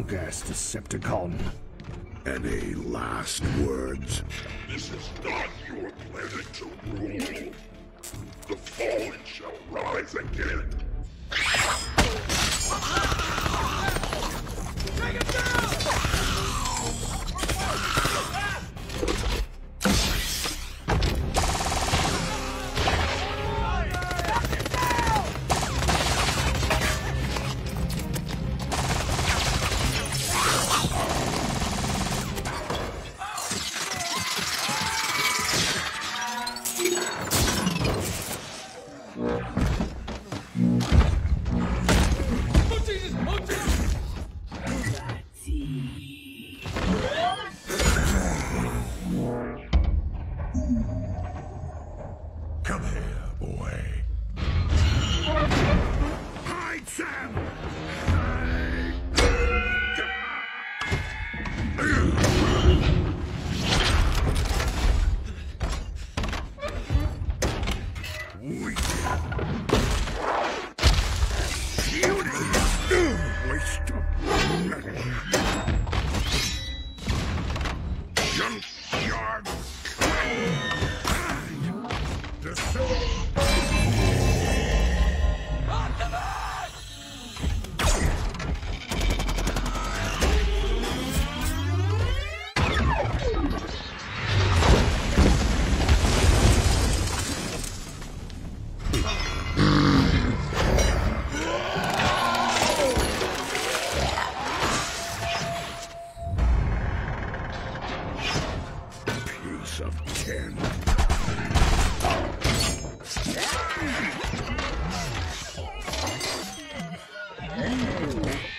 Conquest, Decepticon. Any last words? This is not your planet to rule. The fallen shall rise again. Junkyard! Ten. Hey.